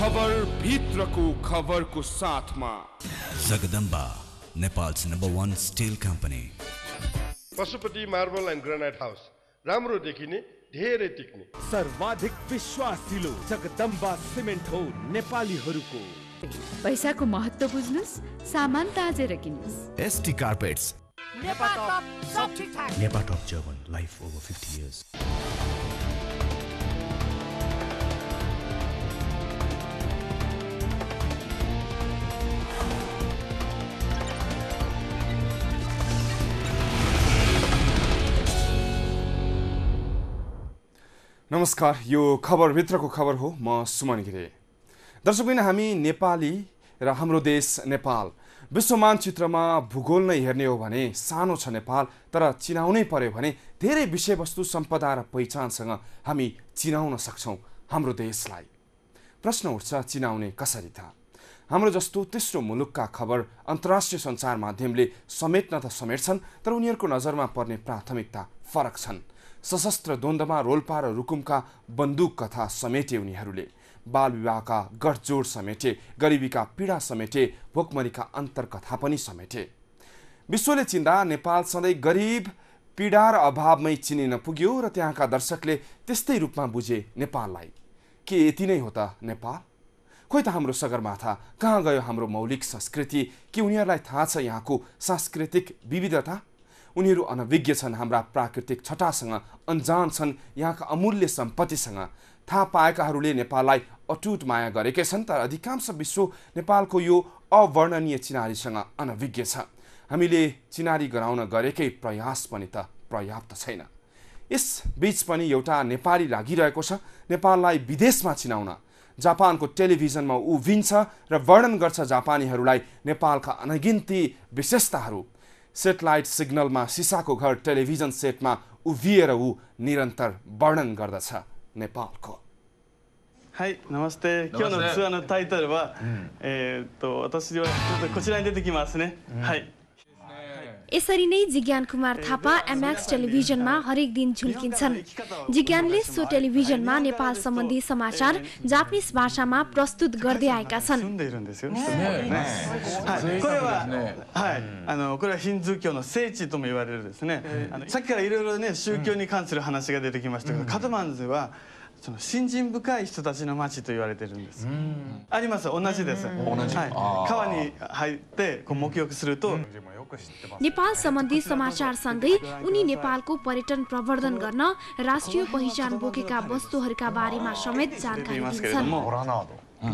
खबर भित्रको खबरको साथमा। Jagdamba Nepal's number one steel company Pashupati marble and granite house. राम्रो देखिने धेरै टिक्ने। सर्वाधिक विश्वासिलो जगदम्बा सिमेन्ट हो नेपालीहरूको। पैसाको महत्त्व बुझ्नुहोस् सामान ताजेर किन्नुहोस्। ST carpets नेपाटप German life over fifty years. नमस्कार यो खबरभित्रको खबर हो म सुमन घिरे दर्शकबिन हामी नेपाली र हाम्रो देश नेपाल विश्व मानचित्रमा भूगोल नै हेर्ने हो भने सानो छ नेपाल तर चिनाउनै पर्यो भने धेरै विषयवस्तु सम्पदा र पहिचानसँग हामी चिनाउन सक्छौँ हाम्रो देशलाई। प्रश्न उठ्छ चिनाउने कसरी त हाम्रो जस्तो तेस्रो मुलुकका खबर अन्तर्राष्ट्रिय सञ्चार माध्यमले समेट्न त समेट्छन् तर उनीहरूको नजरमा पर्ने प्राथमिकता फरक छन्। सशस्त्र द्वन्द्वमा रोल्पा र रुकुमका बन्दुक कथा समेटे उनीहरूले। बाल विवाहका गठजोड समेटे गरिबीका पीडा समेटे भोकमरीका अन्तरकथा पनि समेटे। विश्वले चिन्दा नेपाल सधैँ गरिब पीडा र अभावमै चिनिन पुग्यो र त्यहाँका दर्शकले त्यस्तै रूपमा बुझे नेपाललाई। के यति नै हो त नेपाल? खोइ त हाम्रो सगरमाथा कहाँ गयो हाम्रो मौलिक संस्कृति? के उनीहरूलाई थाहा छ यहाँको सांस्कृतिक विविधता? उनीहरू अनभिज्ञ छन् हाम्रा प्राकृतिक छटासँग अन्जान छन् यहाँका अमूल्य सम्पत्तिसँग। थाहा पाएकाहरूले नेपाललाई अटुट माया गरेकै छन् तर अधिकांश विश्व नेपालको यो अवर्णनीय चिनारीसँग अनभिज्ञ छ। हामीले चिनारी गराउन गरेकै प्रयास पनि त पर्याप्त छैन। यस बीच पनि एउटा नेपाली लागिरहेको छ नेपाललाई विदेशमा चिनाउन। जापानको टेलिभिजनमा उभिन्छ र वर्णन गर्छ जापानीहरूलाई नेपालका अनगिन्ती विशेषताहरू। सेटेलाइट सिग्नलमा सिसाको घर टेलिभिजन सेटमा उभिएर ऊ निरन्तर वर्णन गर्दछ नेपालको はい、namaste。今日のツアーのタイトルは、えーっと私はちょっとこちらに出てきますね。はい。 यसरी नै जिज्ञान कुमार थापा एमएक्स टेलिभिजनमा हरेक दिन झुल्किन्छन् जिज्ञानले सो टेलिभिजनमा नेपाल सम्बन्धी समाचार जापानिज भाषामा प्रस्तुत गर्दै आएका छन् 住んでいるんですよ。ねはい、これは、はい、あのこれはヒンズー教の聖地とも言われるですね。あのさっきからいろいろね宗教に関する話が出てきましたけど、カトマンズは。 その信心深い人たちの町と言われてるんです。あります、同じです。はい、川に入ってこう沐浴すると。 नेपाल सम्बन्धी समाचारसँगै उनी नेपालको पर्यटन प्रवर्धन गर्न राष्ट्रिय पहिचान बोकेका वस्तुहरूका बारेमा समेत 出てい जानकारी ますけれど दिन्छन् も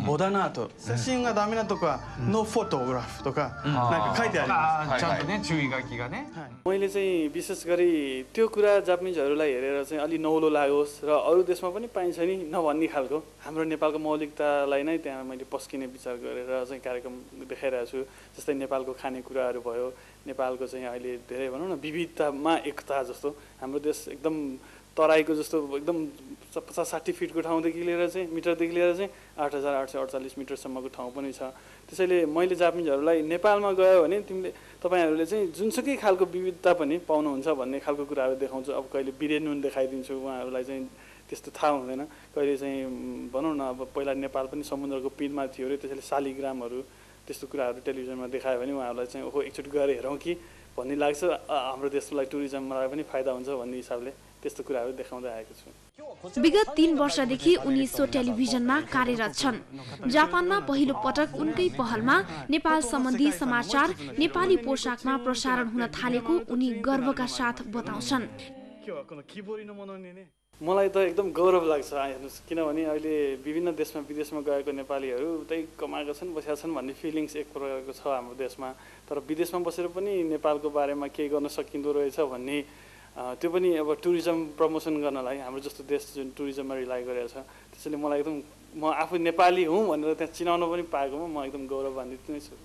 ボダナート写真がダメなとこはノーフォトグラフとかなんか書いてありますちゃんとね注意書きがね मैले चाहिँ विशेष गरी त्यो कुरा जापानिजहरूलाई हेरेर चाहिँ अलि नौलो लागोस् र अरू देशमा पनि पाइन्छ नि नभन्ने खालको हाम्रो नेपालको मौलिकतालाई नै त्यहाँ मैले पस्किने विचार गरेर चाहिँ कार्यक्रम देखाइरहेको छु जस्तै नेपालको खानेकुराहरू भयो नेपालको चाहिँ अहिले धेरै भनौँ न विविधतामा एकता जस्तो हाम्रो देश एकदम तराईको जस्तो एकदम पचास साठी फिटको ठाउँदेखि लिएर चाहिँ मिटरदेखि लिएर चाहिँ आठ हजार आठ सय अडचालिस मिटरसम्मको ठाउँ पनि छ। त्यसैले मैले जापानिजहरूलाई नेपालमा गयो भने तिमीले तपाईँहरूले चाहिँ जुनसुकै खालको विविधता पनि पाउनुहुन्छ भन्ने खालको कुराहरू देखाउँछु। अब कहिले बिरे नुन देखाइदिन्छु उहाँहरूलाई चाहिँ त्यस्तो थाहा हुँदैन। कहिले चाहिँ भनौँ न अब पहिला नेपाल पनि समुद्रको पिँधमा थियो अरे त्यसैले शालिग्रामहरू त्यस्तो कुराहरू टेलिभिजनमा देखायो भने उहाँहरूलाई चाहिँ ओहो एकचोटि गएर हेरौँ कि भन्ने लाग्छ। हाम्रो देशलाई टुरिज्मलाई पनि फाइदा हुन्छ भन्ने हिसाबले। त्यस्तो कुराहरू देखाउँदै आएको छु। विगत तीन वर्षदेखि उनी सो टेलिभिजनमा कार्यरत छन्। जापानमा पहिलो पटक उनकै पहलमा नेपाल सम्बन्धी समाचार नेपाली पोसाकमा प्रसारण हुन थालेको उनी गर्वका साथ बताउँछन्। मलाई त एकदम गौरव लाग्छ हेर्नुहोस् किनभने अहिले विभिन्न देशमा विदेशमा गएको नेपालीहरू उतै कमाएका छन् बसेका छन् भन्ने फिलिङ्स एक प्रकारको छ हाम्रो देशमा। तर विदेशमा बसेर पनि नेपालको बारेमा केही गर्न सकिँदो रहेछ भन्ने त्यो पनि अब टुरिज्म प्रमोसन गर्नलाई हाम्रो जस्तो देश जुन टुरिज्ममा रिलाइ गरेको छ त्यसैले मलाई एकदम म आफू नेपाली हुँ भनेर त्यहाँ चिनाउन पनि पाएकोमा म एकदम गौरवान्वित नै छु।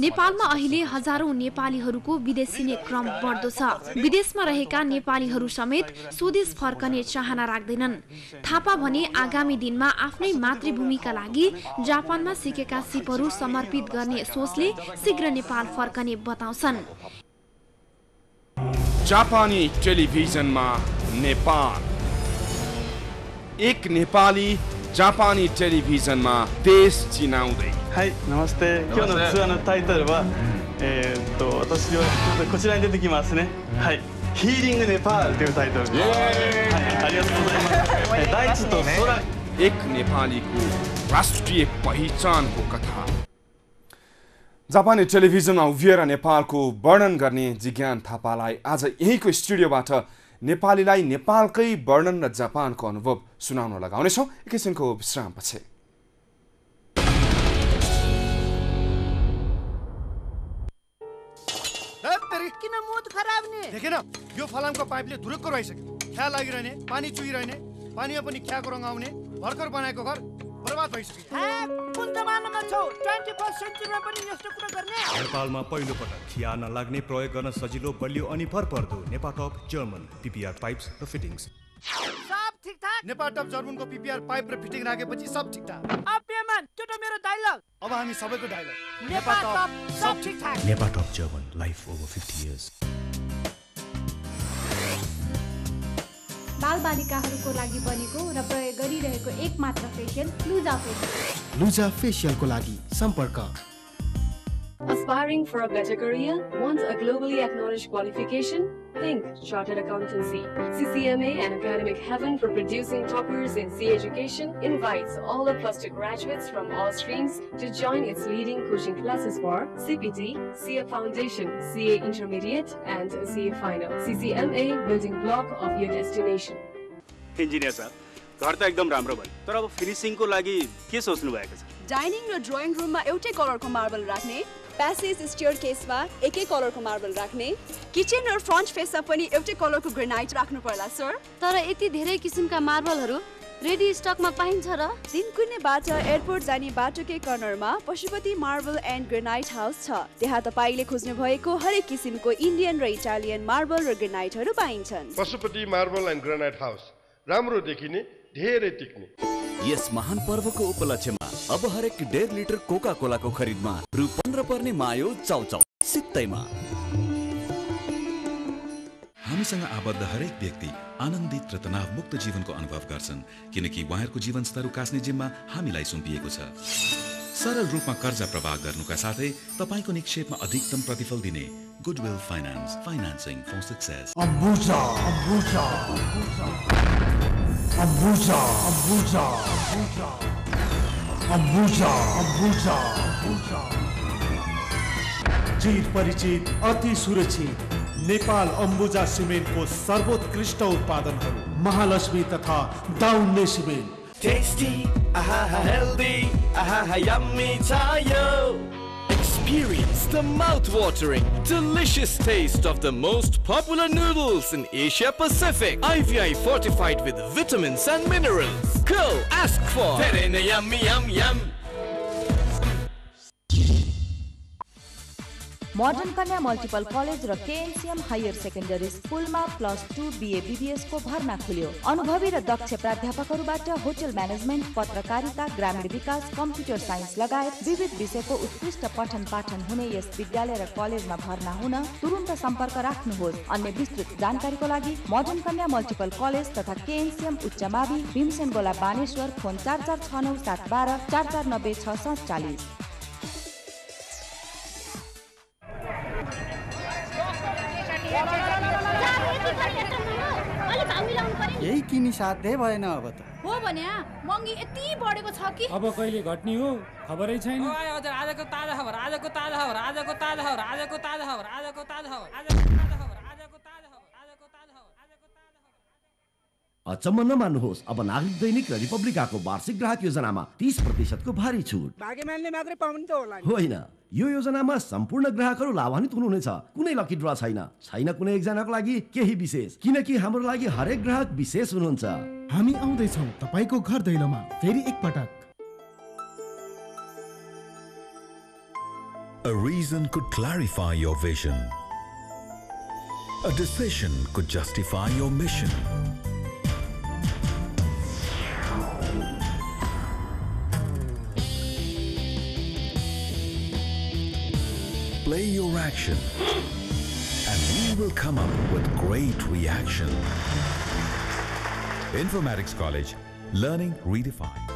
नेपालमा अहिले हजारौं नेपालीहरूको विदेशिने क्रम बढ्दो छ। विदेशमा रहेका नेपालीहरू समेत स्वदेश फर्कने चाहना राख्दैनन्। थापा भने आगामी दिनमा आफ्नै मातृभूमिका लागि जापानमा सिकेका सिपहरू समर्पित गर्ने सोचले शीघ्र नेपाल फर्कने बताउँछन्। जापानी टेलिभिजनमा नेपाल एक नेपाली जापानी टेलिभिजनमा देश चिनाउँदै はい、namaste。今日のツアーのタイトルは、えーっと私はちょっとこちらに出てきますね。はい。ヒーリングネパールというタイトルです。はい、ありがとうございます。えー大地と空 एक नेपालीको राष्ट्रिय पहिचानको कथा जापानी टेलिभिजनमा उभिएर नेपालको वर्णन गर्ने जिज्ञान थापालाई आज यहीँको स्टुडियोबाट नेपालीलाई नेपालकै वर्णन र जापानको अनुभव सुनाउन लगाउनेछौँ। एकैछिनको विश्रामपछि किन मुद खराब नि? देखेन यो फलामको पाइपले धुरुक्क रहिसक्यो ख्या लागिरहने पानी चुहिरहने पानीमा पनि ख्याको रङ आउने भर्खर बनाएको घर। बर्बाद भइसक्यो हे, कुन जमानामा छौ। ट्वेन्टी फर्स्ट सेन्चुरीमा पनि यस्तो कुरा गर्ने? नेपालमा पहिलो पटक खिया नलाग्ने प्रयोग गर्न सजिलो बलियो अनि भरपर्दो नेपाटप जर्मन पिपिआर पाइप्स र फिटिङ्स। सब ठिकठाक? नेपाल टप जर्मनको पिपिआर पाइप र फिटिङ राखेपछि सब ठिकठाक। अब पेमान त्यो त मेरो डायलग। अब हामी सबैको डायलग। नेपाल टप सब नेपाटप German life over fifty years. बालबालिकाहरूको लागि बनेको र प्रयोग गरिरहेको एक मात्र फेसियल लुजा फेसियल। लुजा फेसियलको लागि सम्पर्क। Aspiring for a better career? Want a globally acknowledged qualification? Think Chartered Accountancy. CCMA, an academic heaven for producing toppers in C education, invites all the plus two graduates from all streams to join its leading coaching classes for CPT, CA Foundation, CA Intermediate, and CA Final. CCMA, building block of your destination. Engineer sir घर त एकदम राम्रो भयो तर अब फिनिसिङको लागि के सोच्नु भएको छ डाइनिङ र ड्रइङ रुममा एउटै कलरको मार्बल राख्ने प्यासेज स्टियर केसमा एकै कलरको मार्बल राख्ने। किचन र फ्रन्ट फेसमा पनि एउटै कलरको ग्रेनाइट राख्नु पर्ला सर। तर यति धेरै किसिमका मार्बलहरू रेडी स्टकमा पाइन्छ र? दिनकुनेबाट एयरपोर्ट जाने बाटोकै कर्नरमा Pashupati marble and granite house छ। त्यहाँ तपाईँले खोज्नु भएको हरेक किसिमको इन्डियन र इटालियन मार्बल र ग्रेनाइटहरू पाइन्छन्। Pashupati marble and granite house राम्रो देखिने धेरै टिक्ने। यस महान पर्वको उपलक्ष्यमा अब हरेक डेढ लिटर कोका कोलाको खरिदमा रु पन्ध्र पर्ने मायो चाउचाउ सित्तैमा। हामीसँग आबद्ध हरेक व्यक्ति आनन्दित र तनावमुक्त जीवनको अनुभव गर्छन् किनकि उहाँहरूको जीवनस्तर उकास्ने जिम्मा हामीलाई सुम्पिएको छ। सरल रूपमा कर्जा प्रवाह गर्नुका साथै तपाईँको निक्षेपमा अधिकतम प्रतिफल दिने goodwill finance financing for success Abuja, Abuja, Abuja, Abuja, Abuja, Abuja. परिचित अति सुरक्षित नेपाल अम्बुजा को सर्वोत्कृष्ट उत्पादन महालक्ष्मी तथा Daunne cement tasty aha healthy aha yummy Experience the mouth-watering, delicious taste of the most popular noodles in Asia Pacific. IVI fortified with vitamins and minerals. Go ask for yummy yum yum. Modern कन्या multiple college र KNCM higher secondary स्कुलमा plus two BA बिबिएसको भर्ना खुल्यो। अनुभवी र दक्ष प्राध्यापकहरूबाट hotel management पत्रकारिता ग्रामीण विकास कम्प्युटर साइन्स लगायत विविध विषयको उत्कृष्ट पठन पाठन हुने यस विद्यालय र कलेजमा भर्ना हुन तुरुन्त सम्पर्क राख्नुहोस्। अन्य विस्तृत जानकारीको लागि मोडर्न कन्या मल्टिपल कलेज तथा केएनसिएम उच्च मावि भीमसेन गोला बानेश्वर फोन चार चार छ नौ सात बाह्र चार चार नब्बे छ सत्तालिस किनी साध्यै भएन अब त। हो भने महँगी यति बढेको छ कि? अब कहिले घट्ने हो? खबरै छैन। हजुर आजको ताजा खबर आजको ताजा खबर आजको ताजा खबर आजको ताजा खबर आजको ताजा खबर आजको ताजा खबर आजको ताजा खबर आजको ताजा खबर अचम्म नमान्नुहोस्। अब नागरिक दैनिक र रिपब्लिकाको वार्षिक ग्राहक योजनामा तीस प्रतिशतको भारी छुट। मात्रै पाउने त होला नि। होइन। यो योजनामा सम्पूर्ण ग्राहकहरू लाभान्वित हुनुहुनेछ। कुनै लकी ड्र छैन। छैन कुनै एकजनाको लागि केही विशेष। किनकि हाम्रो लागि हरेक ग्राहक विशेष हुनुहुन्छ। हामी आउँदैछौँ तपाईँको घर दैलोमा। फेरि एकपटक। A reason could clarify your vision. A decision could justify your mission. Play your action. And we will come up with great reaction. Informatics College, learning redefined.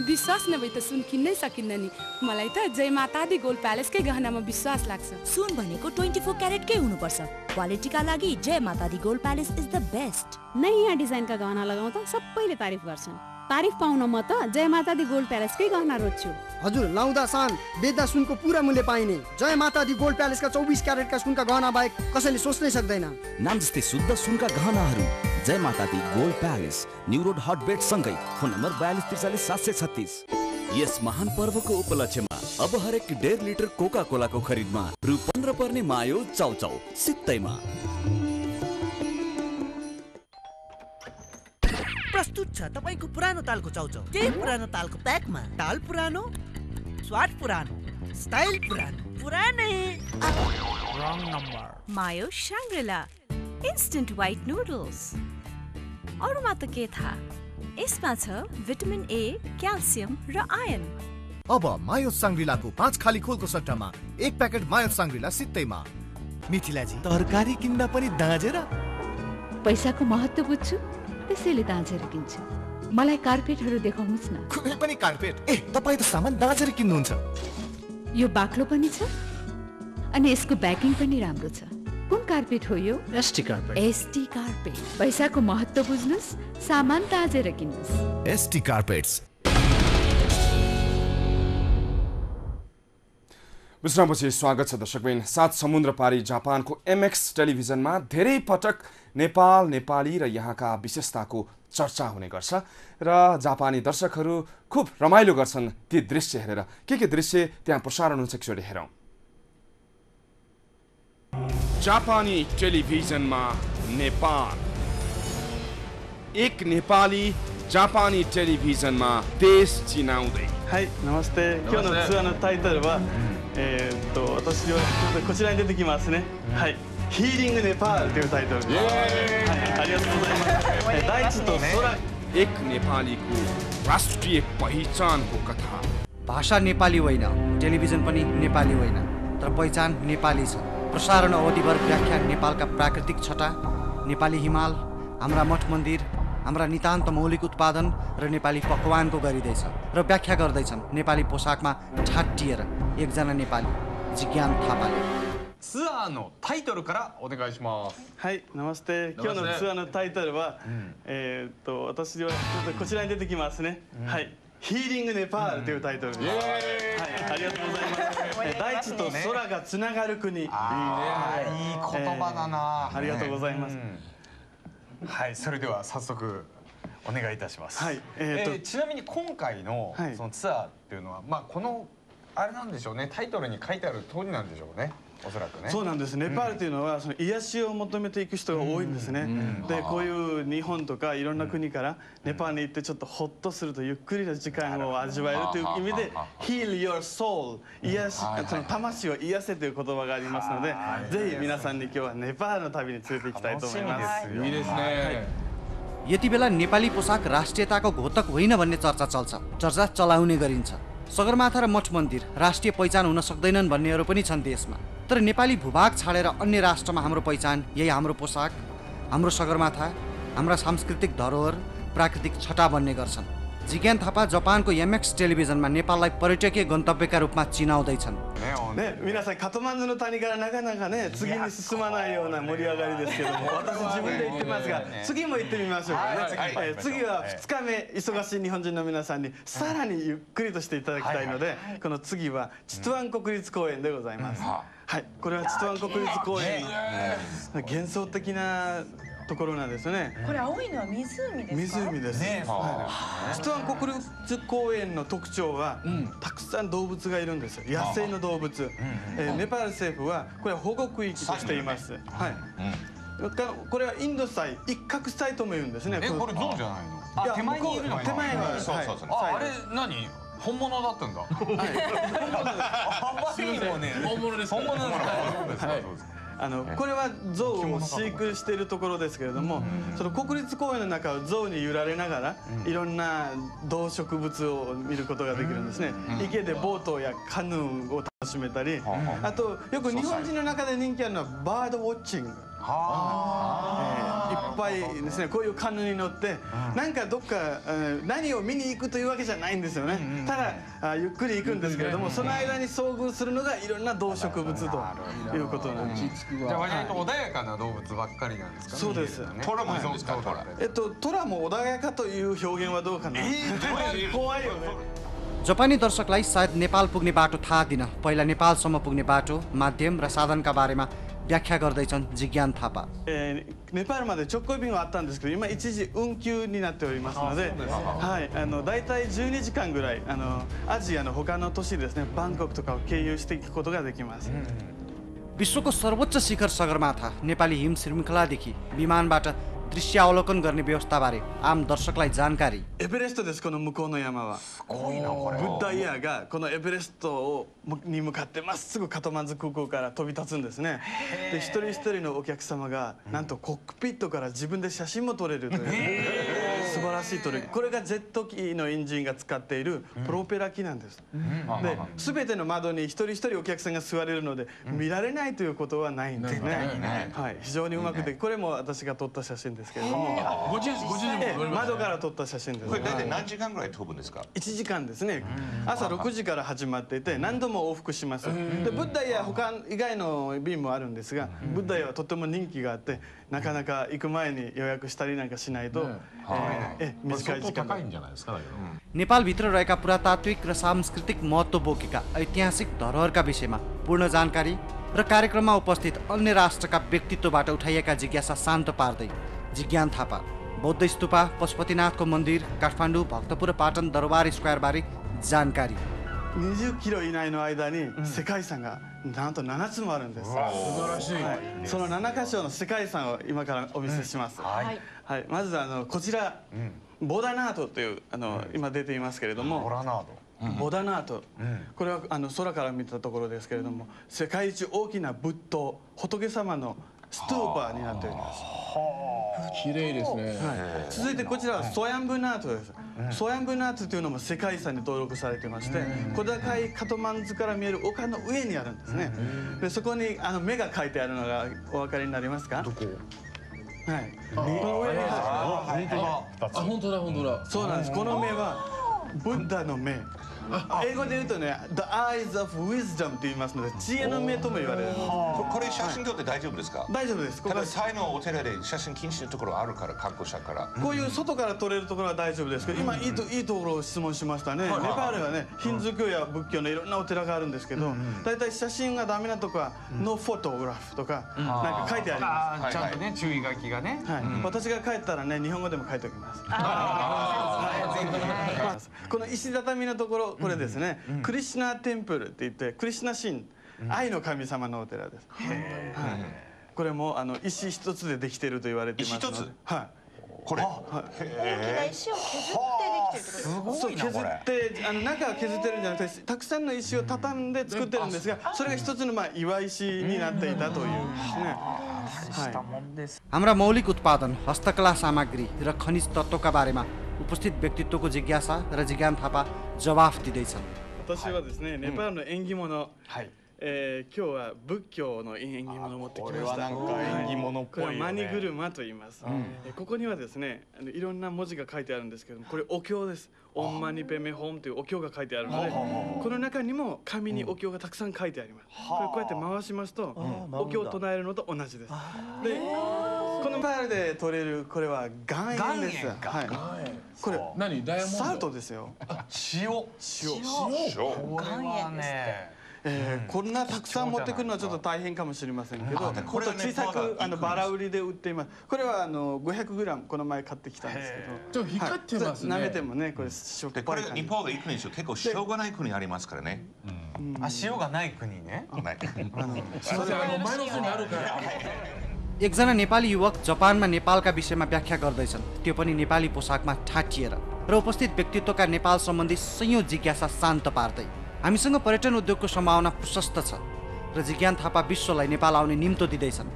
विश्वास नभए त सुन किन्नै सकिन्न नि। मलाई त जय माता दी गोल्ड प्यालेसकै गहनामा विश्वास लाग्छ। सुन भनेको ट्वेन्टी फोर क्यारेटकै हुनुपर्छ। क्वालिटीका लागि Jai Mata Di gold palace is the best. नयाँ डिजाइनका गहना लगाउँदा सबैले तारिफ गर्छन्। तारिफ पाउन म त जय माता दी गोल्ड प्यालेसकै गहना रोज्छु। हजुर लाउँदा सान बेच्दा सुनको पुरा मूल्य पाइने। जय माता दी गोल्ड प्यालेसका चौबिस क्यारेटका सुनका गहना बाहेक कसैले सोच्नै सक्दैन। नाम जस्तै शुद्ध सुनका गहनाहरू Jai Mata Di gold palace new road हटबेट सँगै फोन नम्बर बयालिस त्रिचालिस सात सय छत्तिस। यस महान पर्वको उपलक्ष्यमा अब हरेक डेढ लिटर कोका कोलाको खरिदमा रु पन्ध्र पर्ने मायो चाउचाउ सित्तैमा। प्रस्तुत छ। तपाईँको पुरानो तालको चाउचाउ। त्यही पुरानो तालको प्याकमा ताल पुरानो स्वाद पुरानो स्टाइल पुरानो। पुरानै। रङ number Mayo Shangrila instant white noodles अरूमा त के थाहा यसमा छ भिटामिन ए क्याल्सियम र आयरन अब मायो साङ्ग्रिलाको पाँच खाली खोलको सट्टामा एक प्याकेट मायो साङ्ग्रिला सित्तैमा। मिथिलाजी। तरकारी किन्दा पनि दाँजेर पैसाको महत्त्व बुझ्छु? त्यसैले दाँजेर किन्छु। मलाई कार्पेटहरू देखाउनुहोस् न। कुनै पनि कार्पेट? ए तपाईँ त सामान दाँजेर किन्नुहुन्छ। यो बाक्लो पनि छ अनि यसको ब्याकिङ पनि राम्रो छ। कुन कार्पेट हो यो? ST carpet. ST carpet. पैसाको महत्त्व बुझ्नुहोस् सामान ताजेर किन्नुहोस्। ST carpets. विश्रामपछि स्वागत छ दर्शकबिन। सात समुद्र पारी जापानको एमएक्स टेलिभिजनमा धेरै पटक नेपाल नेपाली र यहाँका विशेषताको चर्चा हुने गर्छ र जापानी दर्शकहरू खुब रमाइलो गर्छन् ती दृश्य हेरेर के के दृश्य त्यहाँ प्रसारण हुन्छ एकचोटि हेरौँ जापानी टेलिभिजनमा नेपाल एक नेपाली जापानी टेलिभिजनमा देश चिनाउँदै はい、नमस्ते。今日のツアーのタイトルは、えーっと私はちょっとこちらに出てきますね。はい。 「ヒーリングネパール」というタイトルで、はい、ありがとうございます大地と空 एक नेपालीको राष्ट्रिय पहिचानको कथा भाषा नेपाली होइन टेलिभिजन पनि नेपाली होइन तर पहिचान नेपाली छ प्रसारण अवधिभर व्याख्या नेपालका प्राकृतिक छटा नेपाली हिमाल हाम्रा मठ मन्दिर हाम्रा नितान्त मौलिक उत्पादन र नेपाली पकवानको गरिँदैछ र व्याख्या गर्दैछन् नेपाली पोसाकमा ठाटिएर एकजना नेपाली जिज्ञान थापाले ツアーのタイトルからお願いします。はい、namaste。今日のツアーのタイトルは、えーっと私はちょっとこちらに出てきますね。はい。ヒーリングネパールというタイトルです。はい、ありがとうございます。え ー大地と空がつながる国。いいね。いい言葉だなえーありがとうございます。はい、それでは早速お願いいたします。はいえーとえーちなみに今回のはいそのツアーっていうのは、まあこのあれなんでしょうね、タイトルに書いてある通りなんでしょうね、おそらくね。そうなんです。ネパールというのはその癒しを求めていく人が多いんですね。で、こういう日本とかいろんな国からネパールに行ってちょっとホッとするとゆっくりな時間を味わえるという意味で Heal your soul 癒しその魂を癒せという言葉がありますので、ぜひ皆さんに今日はネパールの旅に連れて行きたいと思います。いいですね。 यति बेला नेपाली पोसाक राष्ट्रियताको घोतक होइन भन्ने चर्चा चल्छ चर्चा चलाउने गरिन्छ सगरमाथा र मठ मन्दिर राष्ट्रिय पहिचान हुन सक्दैनन् भन्नेहरू पनि छन् देशमा। तर नेपाली भूभाग छाडेर अन्य राष्ट्रमा हाम्रो पहिचान यही हाम्रो पोसाक हाम्रो सगरमाथा हाम्रा सांस्कृतिक धरोहर प्राकृतिक छटा बन्ने गर्छन्। जिज्ञान थापा जापानको एमएक्स टेलिभिजनमा नेपाललाई पर्यटकीय गन्तव्यका रूपमा चिनाउँदैछन् ね、皆さんカトマンズの谷からなかなかね次に進まないような盛り上がりですけども私自分で言ってますが次も行ってみましょうかね、えー次は2日目忙しい日本人の皆さんにさらにゆっくりとしていただきたいのでこの次はチトゥアン国立公園でございます、はいこれはチトゥアン国立公園の幻想的な ところなんですよね。これ青いのは湖ですか？湖です、はい、チトアン国立公園の特徴は、たくさん動物がいるんですよ。野生の動物、えーネパール政府はこれは保護区域としています、はい。かこれはインドサイ一角サイとも言うんですねえこれゾウじゃないの？あいや手前にいるのか。手前に。はい。そうそうそう。ああれ何？本物だったんだ。可愛い。本物です。本物ですか？そうですか？そうですか？あのこれは象を飼育しているところですけれども、その国立公園の中を象に揺られながら、いろんな動植物を見ることができるんですね、池でボートやカヌーを楽しめたり、あとよく日本人の中で人気あるのはバードウォッチング。いっぱいですね。こういうカヌーに乗ってなんかどっか何を見に行くというわけじゃないんですよね。ただゆっくり行くんですけれどもその間に遭遇するのがいろんな動植物ということなんですじゃあ割と穏やかな動物ばっかりなんですかそうです。トラもそうですか？トラえっとトラも穏やかという表現はどうかな？怖い。よね。ジャパニー・ド दर्शकलाई ド・ネパール・ポグネバ पुग्ने बाटो थाहा दिन पहिला नेपालसम्म पुग्ने व्याख्या गर्दैछन् जिज्ञान थापा えーネパールまで直行便はあったんですけど今一時運休になっておりますのであそうですかはい、あの大体12時間ぐらいあのアジアの他の都市ですねバンコクとかを経由していくことができます、 विश्वको सर्वोच्च शिखर सगरमाथा नेपाली हिम श्रृङ्खलादेखि विमानबाट दृश्यावलोकन गर्ने व्यवस्थाबारे आम दर्शकलाई जानकारी エベレストですこの向こうの山はブッダイヤーがこのエベレストをに向かってまっすぐカトマンズ空港から飛び立つんですねで一人一人のお客様がなんとコックピットから自分で写真も撮れるという素晴らしいトレこれがジェット機のエンジンが使っているプロペラ機なんですで全ての窓に一人一人お客さんが座れるので見られないということはないんですねないねはい非常にうまくでこれも私が撮った写真です けれどもご自身ご自身もええ撮りました窓から撮った写真ですこれ大体何時間ぐらい飛ぶんですか1時間ですね朝6時から始まっていて何度も往復しますでブッダイヤ他以外の便もあるんですがブッダイヤはとても人気があってなかなか行く前に予約したりなんかしないと、えーえー短い時間高いんじゃないですかだけど नेपालभित्र रहेका पुरातात्विक र सांस्कृतिक महत्त्व बोकेका ऐतिहासिक धरोहरका विषयमा पूर्ण जानकारी र कार्यक्रममा उपस्थित अन्य राष्ट्रका व्यक्तित्वबाट उठाइएका जिज्ञासा शान्त पार्दै जिज्ञान थापा बौद्ध स्तूपा पशुपतिनाथको मन्दिर काठमाडौँ भक्तपुर र पाटन दरबार स्क्वायरबारे जानकारी 20キロ以内の間に世界遺産がなんと7つもあるんです、素晴らしいはいその7箇所の世界遺産を今からお見せします、はいはい、まずあのこちら、ボダナートというあの、今出ていますけれどもボラナート、ボダナート、これはあの空から見たところですけれども世界一大きな仏塔仏様の ストゥーパーになっております。綺麗ですね。はい、続いてこちらはソヤンブナートです、ソヤンブナートというのも世界遺産に登録されてまして、小高いカトマンズから見える丘の上にあるんですね、でそこにあの目が書いてあるのがお分かりになりますか？どこ？はい。この上にあ本当だ本当だそうなんですこの目はブッダの目英語で言うとね「The eyes of wisdom」って言いますので知恵の目とも言われる。ここれ写真撮って大丈夫ですか？大丈夫です。ただタイのお寺で写真禁止のところあるから観光者から。こういう外から撮れるところは大丈夫ですけど、今いいといいところを質問しましたね。ネパールはね、ヒンズー教や仏教のいろんなお寺があるんですけど、大体写真がダメなとこは、ノフォトグラフとか、なんか書いてあります。ちゃんとね注意書きがね。はい、私が帰ったらね、日本語でも書いておきます。はい。この石畳のところ、これですね、クリシュナテンプルって言って、クリシュナ神、愛の神様のお寺です。はい。これもあの石一つでできていると言われていますので。石一つはい。これはい。大きな石を削ってできてるってことですかそう削ってあの中は削ってるんじゃなくてたくさんの石を畳んで作ってるんですがそれが一つのまあ岩石になっていたというですね。はい。 हाम्रा मौलिक उत्पादन हस्तकला सामग्री र खनिज तत्त्वका बारेमा उपस्थित व्यक्तित्वको जिज्ञासा र जिज्ञान थापा जवाफ दिँदैछन्। えー今日は仏教の縁起物を持ってきました。これはなんか縁起物っぽいよねこれはマニ車と言います。えーここにはですねあのいろんな文字が書いてあるんですけども、これお経です。オンマニペメホンというお経が書いてあるので、この中にも紙にお経がたくさん書いてあります。これこうやって回しますと、お経を唱えるのと同じです。で、このパールで取れるこれは岩塩です。岩塩かはい。これ何？ダイヤモンド？サルトですよ。塩塩。これはねえーこんなたくさん持ってくるのはちょっと大変かもしれませんけど、もっと小さくあのバラ売りで売っています。これはあの500グラムこの前買ってきたんですけど、ちょっと光ってますねはい舐めてもねこれしょっぱいでこれ感じ日本が行くにしろ結構塩がない国ありますからねあ塩がない国ねないすいませんあの前の人にあるから एकजना नेपाली युवक जापानमा नेपालका विषयमा व्याख्या गर्दैछन् त्यो पनि नेपाली पोसाकमा ठाटिएर र उपस्थित व्यक्तित्वका नेपाल सम्बन्धी सयौँ जिज्ञासा शान्त पार्दै हामीसँग पर्यटन उद्योगको सम्भावना प्रशस्त छ र जिज्ञान थापा विश्वलाई नेपाल आउने निम्तो दिँदैछन्।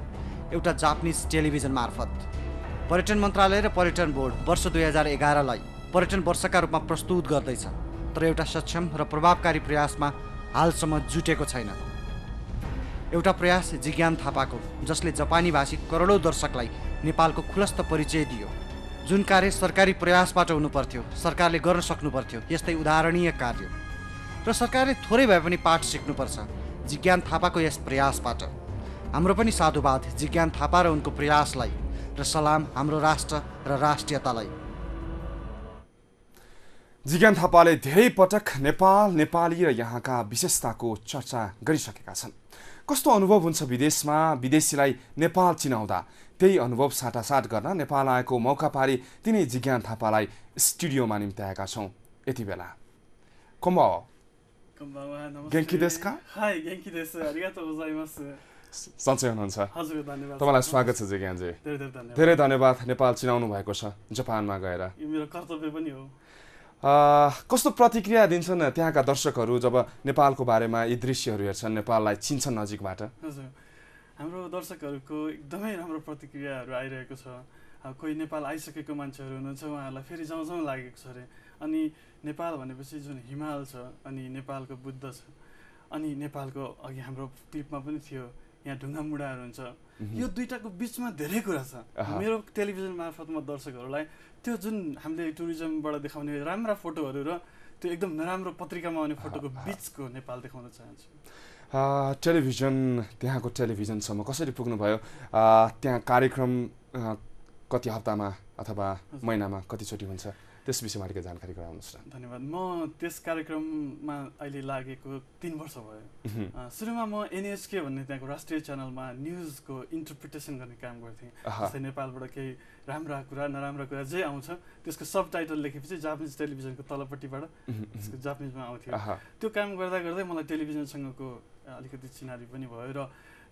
एउटा जापानिज टेलिभिजन मार्फत। पर्यटन मन्त्रालय र पर्यटन बोर्ड वर्ष दुई हजार एघारलाई पर्यटन वर्षका रूपमा प्रस्तुत गर्दैछ तर एउटा सक्षम र प्रभावकारी प्रयासमा हालसम्म जुटेको छैन। एउटा प्रयास जिज्ञान थापाको जसले जापानी भाषी करोडौँ दर्शकलाई नेपालको खुलस्त परिचय दियो। जुन कार्य सरकारी प्रयासबाट हुनुपर्थ्यो सरकारले गर्न सक्नुपर्थ्यो यस्तै उदाहरणीय कार्य। र सरकारले थोरै भए पनि पाठ सिक्नुपर्छ जिज्ञान थापाको यस प्रयासबाट। हाम्रो पनि साधुवाद जिज्ञान थापा र उनको प्रयासलाई र सलाम हाम्रो राष्ट्र र राष्ट्रियतालाई। जिज्ञान थापाले धेरै पटक नेपाल नेपाली र यहाँका विशेषताको चर्चा गरिसकेका छन्। कस्तो अनुभव हुन्छ विदेशमा? विदेशीलाई नेपाल चिनाउँदा त्यही अनुभव साटासाट गर्न नेपाल आएको मौका पारी तिनै जिज्ञान थापालाई स्टुडियोमा निम्त्याएका छौँ। यति बेला। कम्बा こんばんは。元気ですかはい、元気です。ありがとうございます。 सन्चै हुनुहुन्छ हजुर धन्यवाद तपाईँलाई स्वागत छ जिज्ञानजी धेरै धेरै धन्यवाद धेरै धन्यवाद नेपाल चिनाउनु भएको छ जापानमा गएर यो मेरो कर्तव्य पनि हो आ, कस्तो प्रतिक्रिया दिन्छन् त्यहाँका दर्शकहरू जब नेपालको बारेमा यी दृश्यहरू हेर्छन् नेपाललाई चिन्छन् नजिकबाट हजुर हाम्रो दर्शकहरूको एकदमै राम्रो प्रतिक्रियाहरू आइरहेको छ अब कोही नेपाल आइसकेको मान्छेहरू हुनुहुन्छ उहाँहरूलाई फेरि जाउँ जाउँ लागेको छ अरे अनि नेपाल भनेपछि जुन हिमाल छ अनि नेपालको बुद्ध छ अनि नेपालको अघि हाम्रो क्लिपमा पनि थियो यहाँ ढुङ्गा मुढाहरू हुन्छ यो दुइटाको बिचमा धेरै कुरा छ। मेरो टेलिभिजन मार्फत म दर्शकहरूलाई त्यो जुन हामीले टुरिज्मबाट देखाउने राम्रा फोटोहरू र त्यो एकदम नराम्रो पत्रिकामा आउने फोटोको बिचको नेपाल देखाउन चाहन्छु। टेलिभिजन त्यहाँको टेलिभिजनसम्म कसरी पुग्नुभयो? त्यहाँ कार्यक्रम कति हप्तामा अथवा महिनामा कतिचोटि हुन्छ? त्यस विषयमा अलिकति जानकारी गराउनुहोस् न धन्यवाद। म त्यस कार्यक्रममा अहिले लागेको तिन वर्ष भयो। सुरुमा म एनएचके भन्ने त्यहाँको राष्ट्रिय च्यानलमा न्युजको इन्टरप्रिटेसन गर्ने काम गर्थेँ। जस्तै नेपालबाट केही राम्रा कुरा नराम्रा कुरा जे आउँछ त्यसको सब टाइटल लेखेपछि जापानिज टेलिभिजनको तलपट्टिबाट त्यसको जापानिजमा आउँथ्यो। त्यो काम गर्दा गर्दै मलाई टेलिभिजनसँगको अलिकति चिनारी पनि भयो र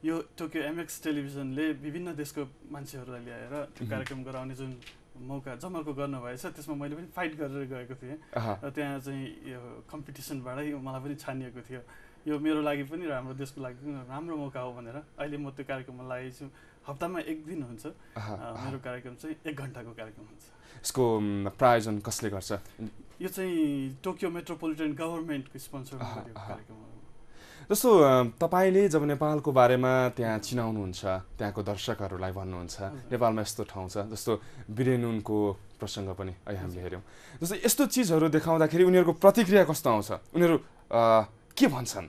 यो टोकियो एमएक्स टेलिभिजनले विभिन्न देशको मान्छेहरूलाई ल्याएर त्यो। कार्यक्रम गराउने जुन मौका जमर्को गर्नुभएछ त्यसमा मैले पनि फाइट गरेर गएको थिएँ। र त्यहाँ चाहिँ यो कम्पिटिसनबाटै मलाई पनि छानिएको थियो। यो मेरो लागि पनि र हाम्रो देशको लागि पनि राम्रो मौका हो भनेर अहिले म त्यो कार्यक्रममा लागेको छु हप्तामा एक दिन हुन्छ। मेरो कार्यक्रम चाहिँ एक घन्टाको कार्यक्रम हुन्छ। यसको प्रायोजन कसले गर्छ? यो चाहिँ टोकियो मेट्रोपोलिटन गभर्मेन्टको आहा। कार्यक्रम हो। जस्तो तपाईँले जब नेपालको बारेमा त्यहाँ चिनाउनुहुन्छ त्यहाँको दर्शकहरूलाई भन्नुहुन्छ नेपालमा यस्तो ठाउँ छ जस्तो बिरेनुनको प्रसङ्ग पनि अहिले हामीले हेऱ्यौँ। जस्तो यस्तो चिजहरू देखाउँदाखेरि उनीहरूको प्रतिक्रिया कस्तो आउँछ? उनीहरू के भन्छन्?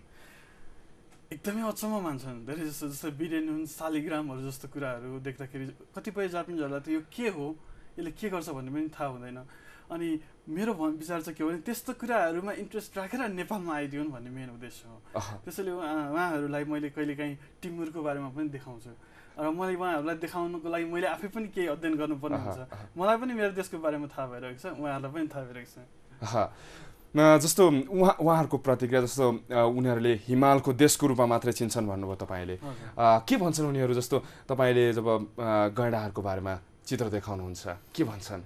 एकदमै अचम्म मान्छन्। धेरै जस्तो जस्तै बिरेनुन शालिग्रामहरू जस्तो कुराहरू देख्दाखेरि कतिपय जापानिजहरूलाई त यो के हो? यसले के गर्छ भन्ने पनि थाहा हुँदैन। अनि मेरो भन विचार चाहिँ के हो भने त्यस्तो कुराहरूमा इन्ट्रेस्ट राखेर नेपालमा आइदिउन् भन्ने मेन उद्देश्य हो। त्यसैले उहाँ- उहाँहरूलाई मैले कहिलेकाहीँ टिमुरको बारेमा पनि देखाउँछु। र मैले उहाँहरूलाई देखाउनुको लागि मैले आफै पनि केही अध्ययन गर्नुपर्ने हुन्छ। मलाई पनि मेरो देशको बारेमा थाहा भइरहेको छ उहाँहरूलाई पनि थाहा भइरहेको छ। जस्तो उहाँ उहाँहरूको प्रतिक्रिया जस्तो उनीहरूले हिमालको देशको रूपमा मात्रै चिन्छन् भन्नुभयो तपाईँले। के भन्छन् उनीहरू जस्तो तपाईँले जब गैँडाहरूको बारेमा चित्र देखाउनुहुन्छ? के भन्छन्?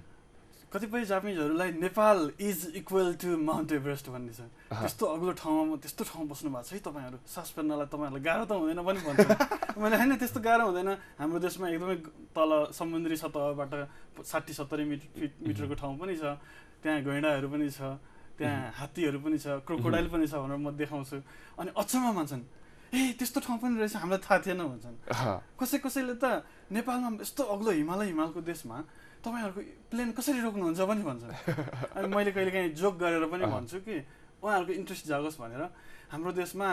कतिपय जापानिजहरूलाई Nepal is equal to mount Everest भन्ने छ। त्यस्तो अग्लो ठाउँमा त्यस्तो ठाउँ बस्नु भएको छ है तपाईँहरू। सास फेर्नलाई तपाईँहरूलाई गाह्रो त हुँदैन पनि भन्छ मैले होइन त्यस्तो गाह्रो हुँदैन। हाम्रो देशमा एकदमै तल समुद्री सतहबाट साठी सत्तरी मिटर फिट मिटरको ठाउँ पनि छ। त्यहाँ गैँडाहरू पनि छ। त्यहाँ हात्तीहरू पनि छ। क्रोकोडाइल पनि छ भनेर म देखाउँछु। अनि अचम्म मान्छन्। ए त्यस्तो ठाउँ पनि रहेछ। हामीलाई थाहा थिएन भन्छन्। कसै कसैले त नेपालमा यस्तो अग्लो हिमालय हिमालको देशमा तपाईँहरूको प्लेन कसरी रोक्नुहुन्छ पनि भन्छ। अनि मैले कहिलेकाहीँ जोक गरेर पनि। भन्छु कि उहाँहरूको इन्ट्रेस्ट जागोस् भनेर हाम्रो देशमा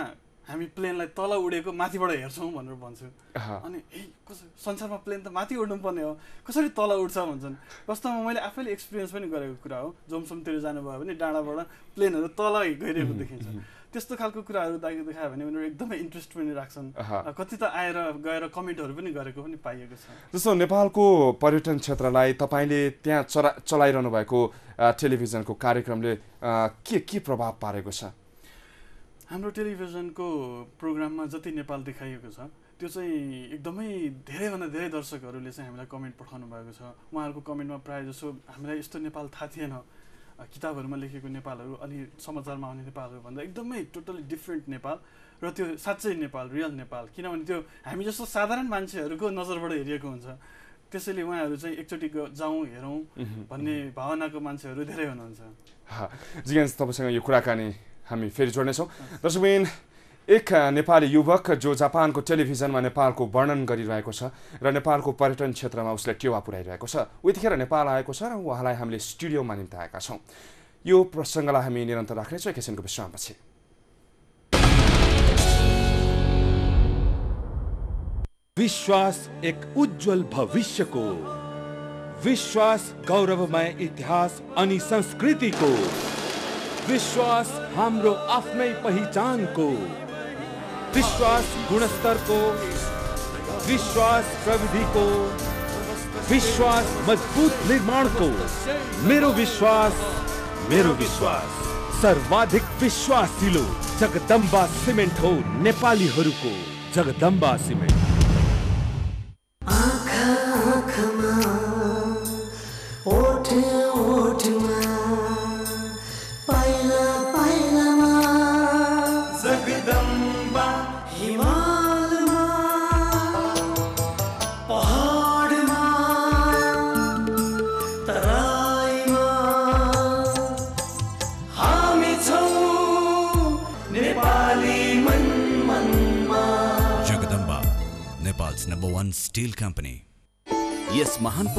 हामी प्लेनलाई तल उडेको माथिबाट हेर्छौँ भनेर भन्छु। अनि ए कसरी संसारमा प्लेन त माथि उड्नुपर्ने हो। कसरी तल उड्छ? भन्छन्। वास्तवमा मैले आफैले एक्सपिरियन्स पनि गरेको कुरा हो। जोमसोमतिर जानुभयो भने डाँडाबाट प्लेनहरू तल गइरहेको देखिन्छ। त्यस्तो खालको कुराहरू दागी देखायो भने उनीहरू एकदमै इन्ट्रेस्ट पनि राख्छन्। कति त आएर गएर कमेन्टहरू पनि गरेको पनि पाइएको छ। जस्तो नेपालको पर्यटन क्षेत्रलाई तपाईँले त्यहाँ चला चलाइरहनु भएको टेलिभिजनको कार्यक्रमले के के प्रभाव पारेको छ? हाम्रो टेलिभिजनको प्रोग्राममा जति नेपाल देखाइएको छ त्यो चाहिँ एकदमै धेरैभन्दा धेरै दर्शकहरूले चाहिँ हामीलाई कमेन्ट पठाउनु भएको छ। उहाँहरूको कमेन्टमा प्रायः जसो हामीलाई यस्तो नेपाल थाहा थिएन। किताबहरूमा लेखेको नेपालहरू अनि समाचारमा आउने नेपालहरू भन्दा एकदमै टोटली डिफ्रेन्ट नेपाल र त्यो साँच्चै नेपाल रियल नेपाल। किनभने त्यो हामी जस्तो साधारण मान्छेहरूको नजरबाट हेरिएको हुन्छ। त्यसैले उहाँहरू चाहिँ एकचोटि जाउँ हेरौँ भन्ने भावनाको मान्छेहरू धेरै हुनुहुन्छ। जिज्ञान तपाईँसँग यो कुराकानी हामी फेरि जोड्नेछौँ। दर्शकबिन एक नेपाली युवक जो जापानको टेलिभिजनमा नेपालको वर्णन गरिरहेको छ र नेपालको पर्यटन क्षेत्रमा उसले टेवा पुर्याइरहेको छ। उतिखेर नेपाल आएको छ र उहाँलाई हामीले स्टुडियोमा निम्ति आएका छौँ। यो प्रसङ्गलाई हामी निरन्तर राख्नेछौँ। एकैछिनको विश्रामपछि। विश्वास एक उज्जवल भविष्यको विश्वास गौरवमय इतिहास अनि संस्कृतिको विश्वास हाम्रो आफ्नै पहिचानको। विश्वास गुणस्तर को, विश्वास प्रविधि को, विश्वास मज़बूत निर्माण को। मेरो विश्वास मेरो विश्वास। सर्वाधिक विश्वासिलो जगदम्बा सीमेंट हो नेपाली को जगदम्बा सिमेन्ट।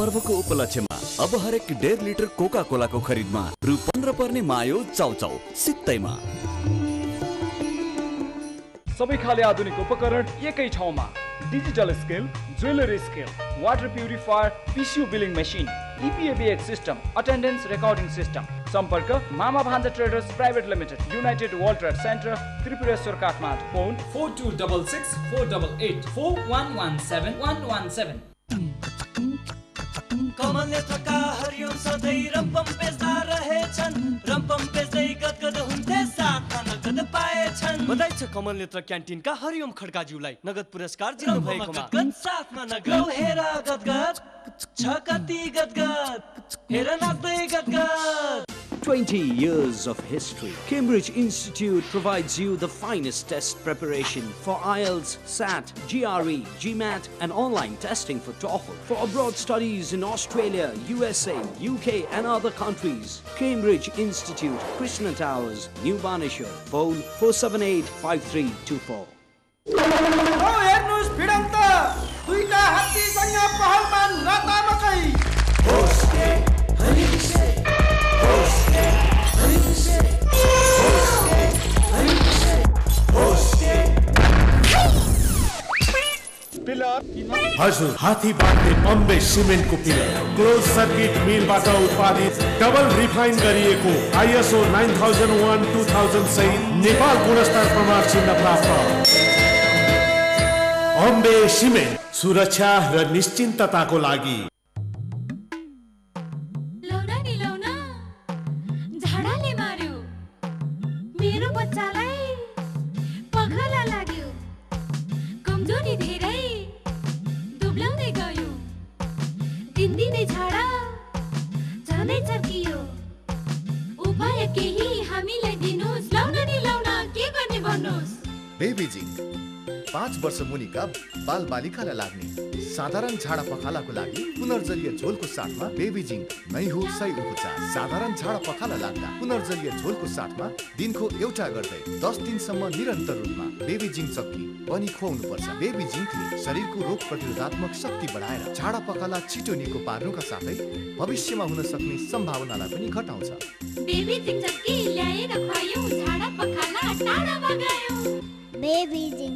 पर्वको उपलक्ष्यमा अब हरेक डेढ लिटर कोका कोलाको खरिदमा रु पन्ध्र पर्ने मायो चाउचाउ सित्तैमा। सबै खाले आधुनिक उपकरण एकै ठाउँमा। Digital scale jewellery scale water purifier PCU billing machine EPABX system attendance recording system सम्पर्क Mama Bhanja traders private limited United World Trade Centre Tripureshwor Kathmandu. Phone four two double six four double eight four one one seven one one seven. कमल नेत्रका हरिओम सधैँ रम्पम बेच्दा रहेछन् रम्पम बेच्दै गदगद हुन्थे साथमा नगद पाएछन् बधाई छ कमल नेत्र क्यान्टिनका हरिओम खड्काज्यूलाई नगद पुरस्कार जित्नु भएकोमा गदगद साथमा नगद हेर गदगद। छ कति गदगद हेर नाच्दै गदगद। 20 years of history. Cambridge Institute provides you the finest test preparation for IELTS, SAT, GRE, GMAT, and online testing for TOEFL. For abroad studies in Australia, USA, UK, and other countries. Cambridge Institute, Krishna Towers, New Baneshwar. Phone 478 5324. औ हेर्नुहोस् भिडन्त दुईटा हात्तीसँग पहलमा रातामकै हजुर हात्ती बाँध्ने बम्बे सिमेन्टको pillar. Close circuit मिलबाट उत्पादित डबल रिफाइन गरिएको ISO nine thousand one two thousand सहित नेपाल गुणस्तर प्रमाण चिन्ह प्राप्त। अम्बे सिमेन्ट सुरक्षा र निश्चिन्तताको लागि पाँच वर्ष मुनिका बाल बालिकालाई लाग्ने साधारण झाडा पखालाको लागि पुनर्जलीय झोलको साथमा बेबी जिङ्क नै हो सही उपचार। साधारण झाडा पखाला लाग्दा पुनर्जलीय झोलको साथमा दिनको एउटा गर्दै दस दिनसम्म निरन्तर रूपमा बेबी जिङ्क चक्की पनि खुवाउनु पर्छ बेबी जिङ्कले शरीरको रोग प्रतिरोधात्मक शक्ति बढाएर झाडा पखाला छिटो निको पार्नुका साथै भविष्यमा हुन सक्ने सम्भावनालाई पनि घटाउँछ। बेबी जिङ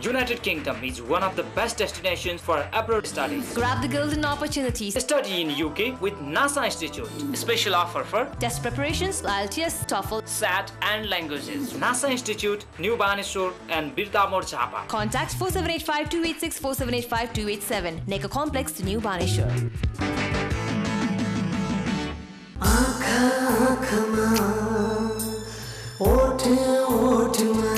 United Kingdom is one of the best destinations for abroad studies. Grab the golden opportunities. Study in UK with NASA Institute. Special offer for test preparations, IELTS, TOEFL, SAT and languages. NASA Institute, New Baneswar and Birdamore Chapa. Contact 4785 286 4785 287. Neca Complex, New Baneswar. आँखा आँखामा ओठे ओठमा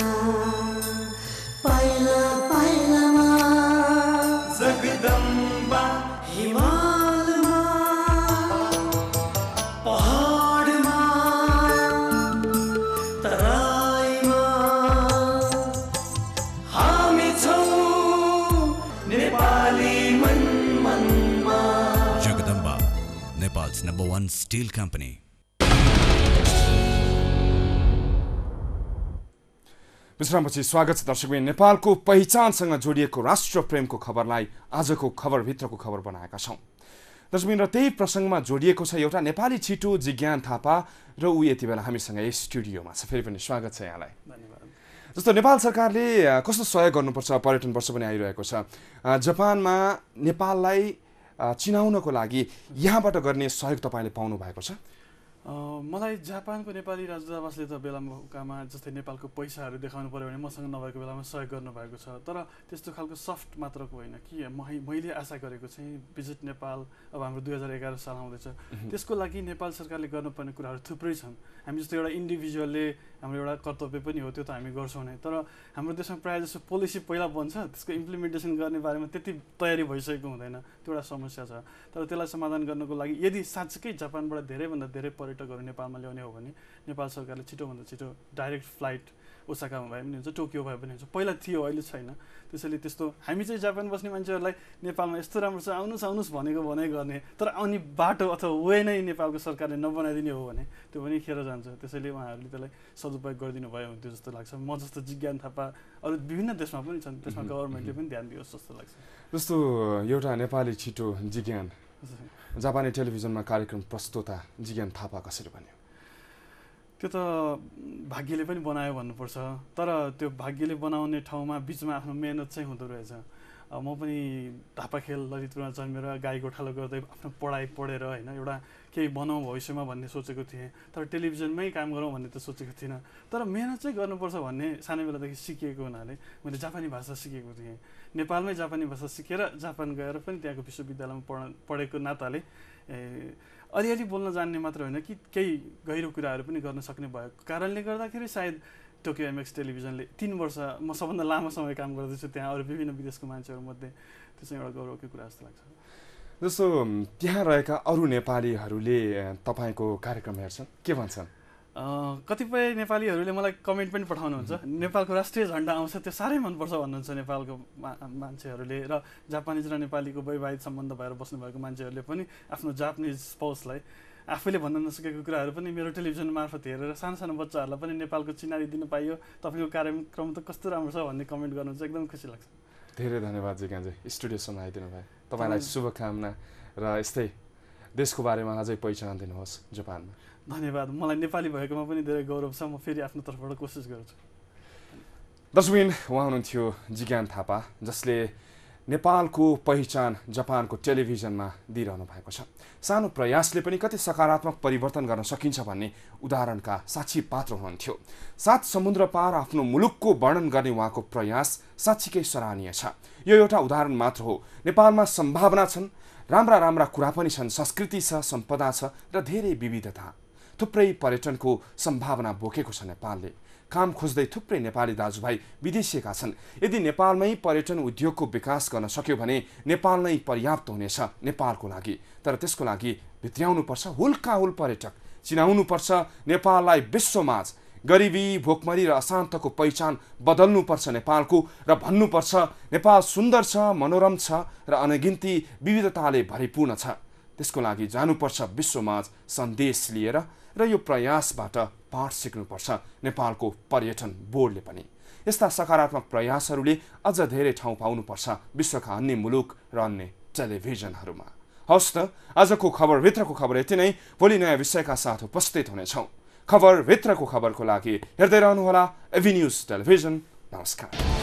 Japan Steel Company. विश्रामपछि स्वागत छ दर्शकले नेपालको पहिचानसँग जोडिएको राष्ट्र प्रेमको खबरलाई आजको खबरभित्रको खबर बनाएका छौँ। दर्शकबिन र त्यही प्रसङ्गमा जोडिएको छ एउटा नेपाली छिटो जिज्ञान थापा र ऊ यति बेला हामीसँग यस स्टुडियोमा छ। फेरि पनि स्वागत छ यहाँलाई। जस्तो नेपाल सरकारले कस्तो सहयोग गर्नुपर्छ पर्यटन वर्ष पनि आइरहेको छ। जापानमा नेपाललाई चिनाउनको लागि यहाँबाट गर्ने सहयोग तपाईँले पाउनु भएको छ। मलाई जापानको नेपाली राजदूतावासले त बेला मौकामा जस्तै नेपालको पैसाहरू देखाउनु पऱ्यो भने मसँग नभएको बेलामा सहयोग गर्नुभएको छ। तर त्यस्तो खालको सफ्ट मात्रको होइन कि मै- मैले आशा गरेको चाहिँ भिजिट नेपाल अब हाम्रो दुई हजार एघार साल आउँदैछ। त्यसको लागि नेपाल सरकारले गर्नुपर्ने कुराहरू थुप्रै छन्। हामी जस्तो एउटा इन्डिभिजुअलले हाम्रो एउटा कर्तव्य पनि हो त्यो त हामी गर्छौँ नै। तर हाम्रो देशमा प्रायः जसो पोलिसी पहिला बन्छ त्यसको इम्प्लिमेन्टेसन गर्ने बारेमा त्यति तयारी भइसकेको हुँदैन। त्यो एउटा समस्या छ। तर त्यसलाई समाधान गर्नको लागि यदि साँच्चै जापानबाट धेरैभन्दा धेरै पर्यटकहरू नेपालमा ल्याउने हो भने नेपाल सरकारले छिटोभन्दा छिटो डाइरेक्ट फ्लाइट ओसाकामा भए पनि हुन्छ टोकियो भए पनि हुन्छ। पहिला थियो अहिले छैन। त्यसैले त्यस्तो हामी चाहिँ जापान बस्ने मान्छेहरूलाई नेपालमा यस्तो राम्रो छ आउनुहोस् आउनुहोस् भनेको भने गर्ने तर आउने बाटो अथवा वे नै नेपालको सरकारले नबनाइदिने हो भने त्यो पनि खेर जान्छ। त्यसैले उहाँहरूले त्यसलाई सदुपयोग गरिदिनु भयो हुन्थ्यो जस्तो लाग्छ। म जस्तो जिज्ञान थापा अरू विभिन्न देशमा पनि छन्। त्यसमा गभर्मेन्टले। पनि ध्यान दियोस् जस्तो लाग्छ। जस्तो एउटा नेपाली छिटो जिज्ञान जापानी टेलिभिजनमा कार्यक्रम प्रस्तुता जिज्ञान थापा कसरी बन्यो? त्यो त भाग्यले पनि बनायो भन्नुपर्छ। तर त्यो भाग्यले बनाउने ठाउँमा बिचमा आफ्नो मेहनत चाहिँ हुँदो रहेछ। म पनि ढापा खेल ललितपुरमा जन्मेर गाई गोठालो गर्दै आफ्नो पढाइ पढेर होइन एउटा केही बनाउँ भविष्यमा भन्ने सोचेको थिएँ तर टेलिभिजनमै काम गरौँ भन्ने त सोचेको थिइनँ। तर मेहनत चाहिँ गर्नुपर्छ भन्ने सानै बेलादेखि सिकिएको हुनाले मैले जापानी भाषा सिकेको थिएँ। नेपालमै जापानी भाषा सिकेर जापान गएर पनि त्यहाँको विश्वविद्यालयमा पढ पढेको नाताले अलिअलि बोल्न जान्ने मात्र होइन कि केही गहिरो कुराहरू पनि गर्न सक्ने भएको कारणले गर्दाखेरि सायद टोकियो एमएक्स टेलिभिजनले तिन वर्ष म सबभन्दा लामो समय काम गर्दैछु त्यहाँ अरू विभिन्न विदेशको मान्छेहरूमध्ये। त्यो चाहिँ एउटा गौरवकै कुरा जस्तो लाग्छ। जस्तो त्यहाँ रहेका अरू नेपालीहरूले तपाईँको कार्यक्रम हेर्छन् के भन्छन्? कतिपय नेपालीहरूले मलाई कमेन्ट पनि पठाउनुहुन्छ। नेपालको राष्ट्रिय झन्डा आउँछ त्यो साह्रै मनपर्छ भन्नुहुन्छ नेपालको मा- मान्छेहरूले र जापानिज र नेपालीको वैवाहिक सम्बन्ध भएर बस्नुभएको मान्छेहरूले पनि आफ्नो जापानिज स्पाउसलाई आफैले भन्न नसकेको कुराहरू पनि मेरो टेलिभिजन मार्फत हेरेर सानो सानो बच्चाहरूलाई पनि नेपालको चिनारी दिनु पाइयो। तपाईँको कार्यक्रम त कस्तो राम्रो छ भन्ने कमेन्ट गर्नुहुन्छ एकदम खुसी लाग्छ। धेरै धन्यवाद जिज्ञानजी स्टुडियोसम्म आइदिनु भयो तपाईँलाई तपाईँ- शुभकामना र यस्तै देशको बारेमा अझै पहिचान दिनुहोस् जापानमा। धन्यवाद। मलाई नेपाली भएकोमा पनि धेरै गौरव छ। म फेरि आफ्नो तर्फबाट कोसिस गर्छु। दर्शकबिन उहाँ हुनुहुन्थ्यो जिज्ञान थापा जसले नेपालको पहिचान जापानको टेलिभिजनमा दिइरहनु भएको छ। सानो प्रयासले पनि कति सकारात्मक परिवर्तन गर्न सकिन्छ भन्ने उदाहरणका साक्षी पात्र हुनुहुन्थ्यो। सात समुद्र पार आफ्नो मुलुकको वर्णन गर्ने उहाँको प्रयास साँच्चीकै सराहनीय छ। यो एउटा उदाहरण मात्र हो। नेपालमा सम्भावना छन् राम्रा राम्रा कुरा पनि छन् संस्कृति छ सम्पदा छ र धेरै विविधता। थुप्रै पर्यटनको सम्भावना बोकेको छ नेपालले। काम खोज्दै थुप्रै नेपाली दाजुभाइ विदेशिएका छन्। यदि नेपालमै पर्यटन उद्योगको विकास गर्न सक्यो भने नेपाल नै पर्याप्त हुनेछ नेपालको लागि। तर त्यसको लागि भित्र्याउनुपर्छ हुल्का हुल पर्यटक। चिनाउनुपर्छ नेपाललाई विश्वमाझ गरिबी भोकमरी र अशान्तको पहिचान बदल्नुपर्छ नेपालको र भन्नुपर्छ नेपाल सुन्दर छ मनोरम छ र अनगिन्ती विविधताले भरिपूर्ण छ। त्यसको लागि जानुपर्छ विश्वमाझ सन्देश लिएर र यो प्रयासबाट पाठ सिक्नुपर्छ। नेपालको पर्यटन बोर्डले पनि। यस्ता सकारात्मक प्रयासहरूले अझ धेरै ठाउँ पाउनुपर्छ विश्वका अन्य मुलुक र अन्य टेलिभिजनहरूमा। हवस् त आजको खबरभित्रको खबर यति नै। भोलि नयाँ विषयका साथ उपस्थित हुनेछौँ। खबरभित्रको खबरको लागि हेर्दै रहनुहोला एभी न्युज टेलिभिजन। नमस्कार।